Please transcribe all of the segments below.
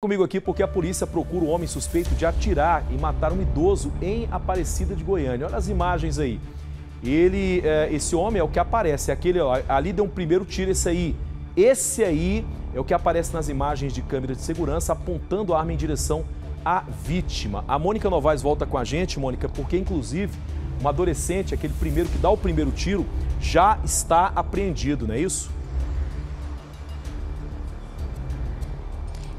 Comigo aqui porque a polícia procura o homem suspeito de atirar e matar um idoso em Aparecida de Goiânia. Olha as imagens aí. Ele, é, esse homem é o que aparece, aquele, ó, ali deu um primeiro tiro, esse aí. Esse aí é o que aparece nas imagens de câmera de segurança, apontando a arma em direção à vítima. A Mônica Novaes volta com a gente, Mônica, porque inclusive um adolescente, aquele primeiro que dá o primeiro tiro, já está apreendido, não é isso?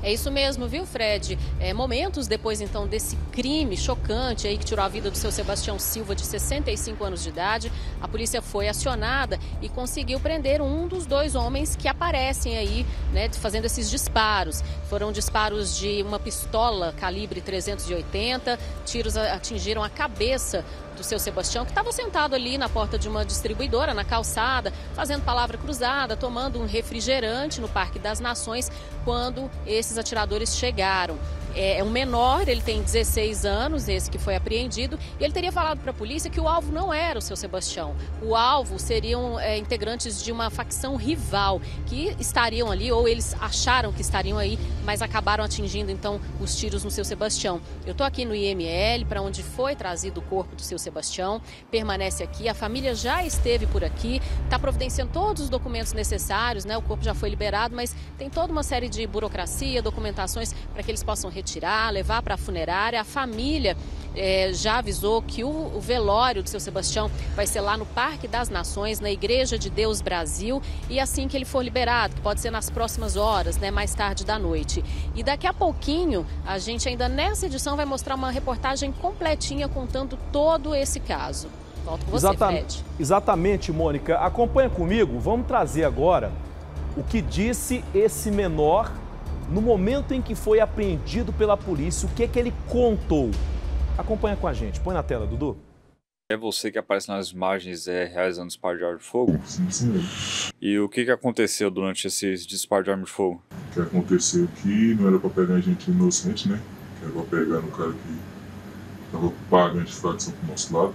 É isso mesmo, viu, Fred? É, momentos depois, então, desse crime chocante aí que tirou a vida do seu Sebastião Silva, de 65 anos de idade, a polícia foi acionada e conseguiu prender um dos dois homens que aparecem aí, né, fazendo esses disparos. Foram disparos de uma pistola calibre 380, tiros atingiram a cabeça do seu Sebastião, que estava sentado ali na porta de uma distribuidora, na calçada, fazendo palavra cruzada, tomando um refrigerante no Parque das Nações, quando esses atiradores chegaram é, é um menor, ele tem 16 anos, esse que foi apreendido, e ele teria falado para a polícia que o alvo não era o seu Sebastião. O alvo seriam é, integrantes de uma facção rival que estariam ali, ou eles acharam que estariam aí, mas acabaram atingindo então os tiros no seu Sebastião. Eu estou aqui no IML, para onde foi trazido o corpo do seu Sebastião, permanece aqui, a família já esteve por aqui, está providenciando todos os documentos necessários, né? O corpo já foi liberado, mas tem toda uma série de burocracia, documentações para que eles possam retirar, levar para a funerária. A família é, já avisou que o, o, velório do seu Sebastião vai ser lá no Parque das Nações, na Igreja de Deus Brasil, e assim que ele for liberado, que pode ser nas próximas horas, né, mais tarde da noite. E daqui a pouquinho, a gente ainda nessa edição vai mostrar uma reportagem completinha contando todo esse caso. Volto com você, exatamente, Fred. Exatamente, Mônica. Acompanha comigo, vamos trazer agora o que disse esse menor no momento em que foi apreendido pela polícia, o que, é que ele contou? Acompanha com a gente. Põe na tela, Dudu. É você que aparece nas imagens é, realizando disparo de arma de fogo? Sim, sim. E o que, que aconteceu durante esse disparo de arma de fogo? O que aconteceu aqui não era pra pegar a gente inocente, né? Que era pra pegar no cara que tava pagando de facção pro nosso lado.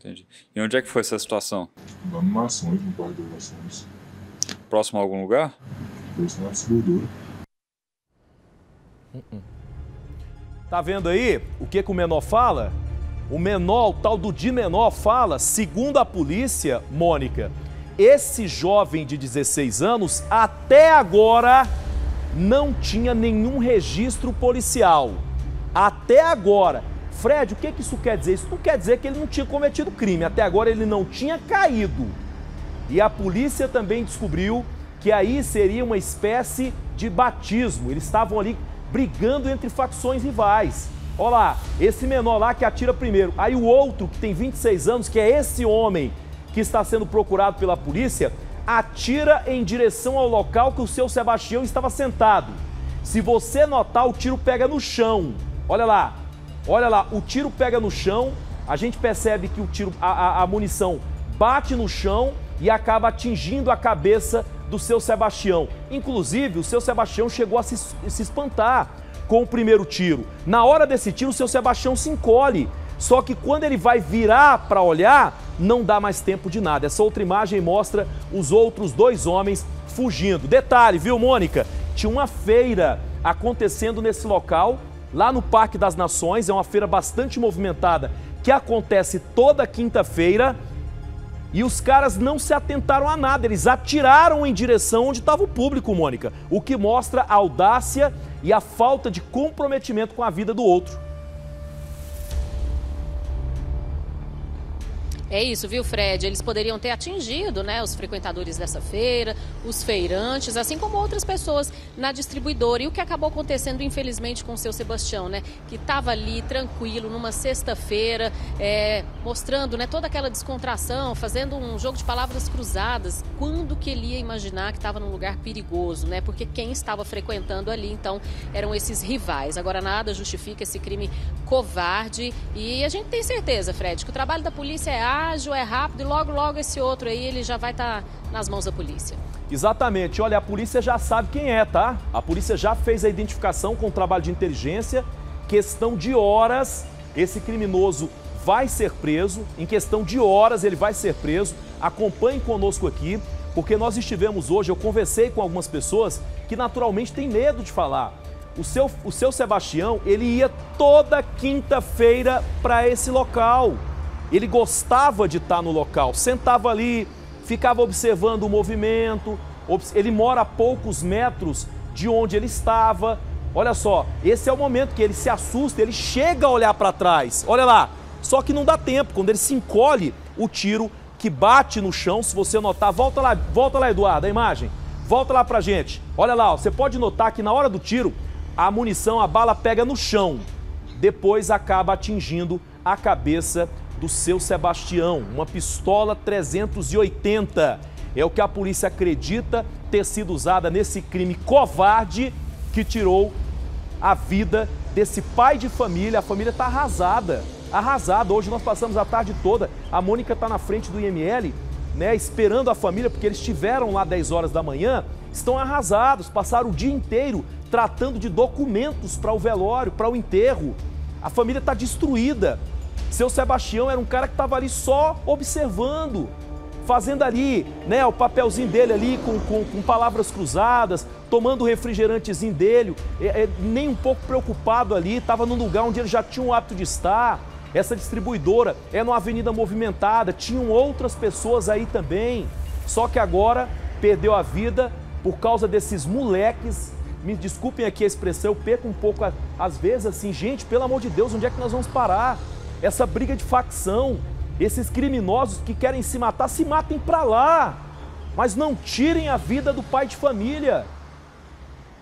Entendi. E onde é que foi essa situação? Lá no Nações, no Parque das Nações. Próximo a algum lugar? Gordura. Tá vendo aí o que, que o menor fala? O menor, o tal do de menor fala, segundo a polícia, Mônica, esse jovem de 16 anos até agora não tinha nenhum registro policial. Até agora. Fred, o que, que isso quer dizer? Isso não quer dizer que ele não tinha cometido crime. Até agora ele não tinha caído. E a polícia também descobriu que aí seria uma espécie de batismo. Eles estavam ali brigando entre facções rivais. Olha lá, esse menor lá que atira primeiro. Aí o outro, que tem 26 anos, que é esse homem que está sendo procurado pela polícia, atira em direção ao local que o seu Sebastião estava sentado. Se você notar, o tiro pega no chão. Olha lá, olha lá, o tiro pega no chão. A gente percebe que o tiro, a, a, a munição bate no chão e acaba atingindo a cabeça do seu Sebastião. Inclusive, o seu Sebastião chegou a se, se espantar com o primeiro tiro. Na hora desse tiro, o seu Sebastião se encolhe. Só que quando ele vai virar para olhar, não dá mais tempo de nada. Essa outra imagem mostra os outros dois homens fugindo. Detalhe, viu, Mônica? Tinha uma feira acontecendo nesse local, lá no Parque das Nações. É uma feira bastante movimentada que acontece toda quinta-feira. E os caras não se atentaram a nada, eles atiraram em direção onde estava o público, Mônica, o que mostra a audácia e a falta de comprometimento com a vida do outro. É isso, viu, Fred? Eles poderiam ter atingido né, os frequentadores dessa feira, os feirantes, assim como outras pessoas na distribuidora. E o que acabou acontecendo, infelizmente, com o seu Sebastião, né? Que estava ali tranquilo numa sexta-feira, é, mostrando né, toda aquela descontração, fazendo um jogo de palavras cruzadas. Quando que ele ia imaginar que estava num lugar perigoso, né? Porque quem estava frequentando ali, então, eram esses rivais. Agora, nada justifica esse crime covarde. E a gente tem certeza, Fred, que o trabalho da polícia é ágil, é rápido e logo, logo esse outro aí ele já vai estar tá nas mãos da polícia. Exatamente. Olha, a polícia já sabe quem é, tá? A polícia já fez a identificação com o trabalho de inteligência. Questão de horas, esse criminoso vai ser preso. Em questão de horas, ele vai ser preso. Acompanhe conosco aqui, porque nós estivemos hoje, eu conversei com algumas pessoas que naturalmente tem medo de falar. O seu, o seu Sebastião, ele ia toda quinta-feira para esse local. Ele gostava de estar no local, sentava ali, ficava observando o movimento. Ele mora a poucos metros de onde ele estava. Olha só, esse é o momento que ele se assusta, ele chega a olhar para trás. Olha lá, só que não dá tempo. Quando ele se encolhe, o tiro que bate no chão, se você notar, volta lá, volta lá, Eduardo, a imagem. Volta lá pra gente. Olha lá, ó, você pode notar que na hora do tiro, a munição, a bala pega no chão. Depois acaba atingindo a cabeça do seu Sebastião, uma pistola 380. É o que a polícia acredita ter sido usada nesse crime covarde que tirou a vida desse pai de família. A família está arrasada, arrasada. Hoje nós passamos a tarde toda. A Mônica está na frente do IML, né, esperando a família, porque eles estiveram lá 10 horas da manhã, estão arrasados, passaram o dia inteiro tratando de documentos para o velório, para o enterro. A família está destruída. Seu Sebastião era um cara que estava ali só observando, fazendo ali né, o papelzinho dele ali com, com, com palavras cruzadas, tomando o refrigerantezinho dele, é, é, nem um pouco preocupado ali, estava num lugar onde ele já tinha o hábito de estar. Essa distribuidora é numa avenida movimentada, tinham outras pessoas aí também. Só que agora perdeu a vida por causa desses moleques. Me desculpem aqui a expressão, eu perco um pouco às vezes assim, gente, pelo amor de Deus, onde é que nós vamos parar? Essa briga de facção, esses criminosos que querem se matar, se matem para lá, mas não tirem a vida do pai de família.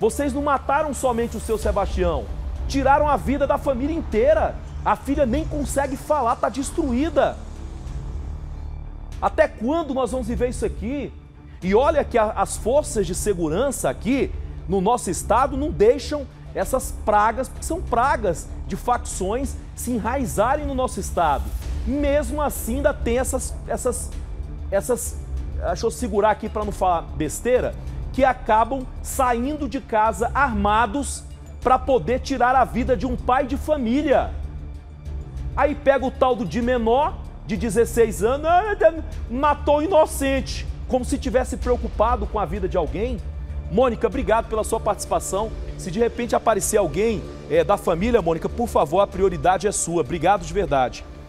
Vocês não mataram somente o seu Sebastião, tiraram a vida da família inteira. A filha nem consegue falar, está destruída. Até quando nós vamos viver isso aqui? E olha que as forças de segurança aqui no nosso estado não deixam essas pragas, porque são pragas de facções, se enraizarem no nosso estado. Mesmo assim, ainda tem essas, essas, essas, deixa eu segurar aqui para não falar besteira, que acabam saindo de casa armados para poder tirar a vida de um pai de família. Aí pega o tal do de menor, de 16 anos, ah, matou inocente, como se tivesse preocupado com a vida de alguém. Mônica, obrigado pela sua participação. Se de repente aparecer alguém é, da família, Mônica, por favor, a prioridade é sua. Obrigado de verdade.